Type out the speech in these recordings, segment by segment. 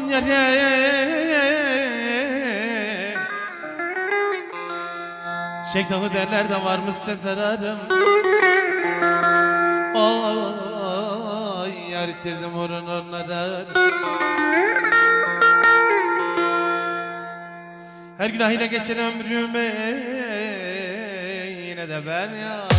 Aman yere Şekdağı derler de varmış sen zararım. Ay yar itirdim orun onlara Her günahıyla geçen ömrüme Yine de ben ya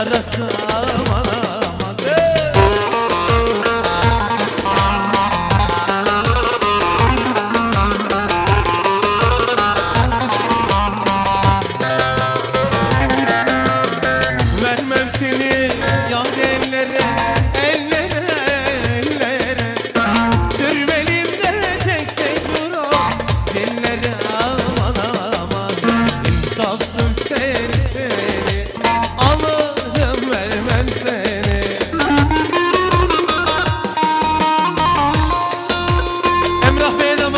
yarası aman aman! Vermem seni yan devlere el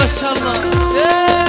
maşallah. Hey!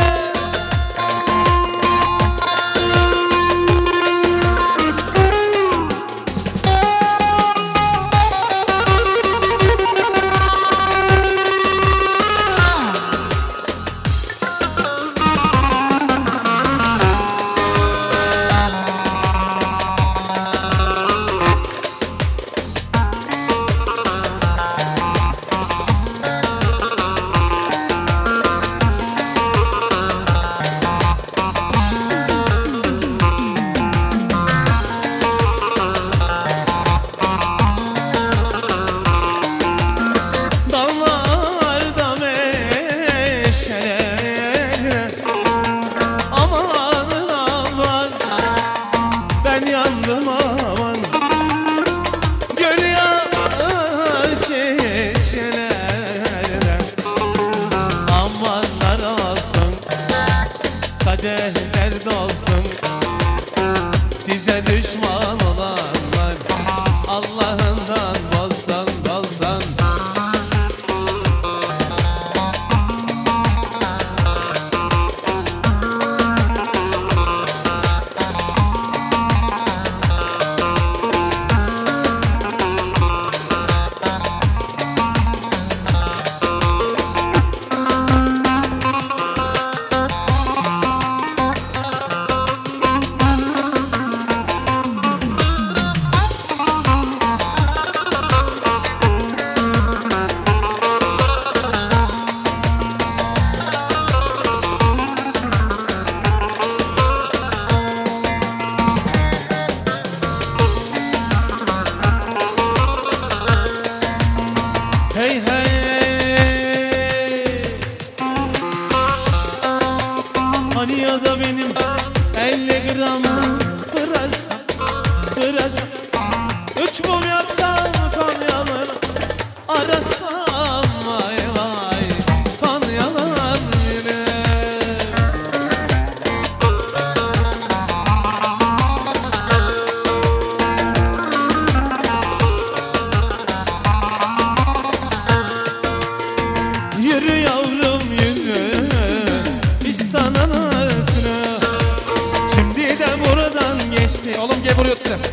смеется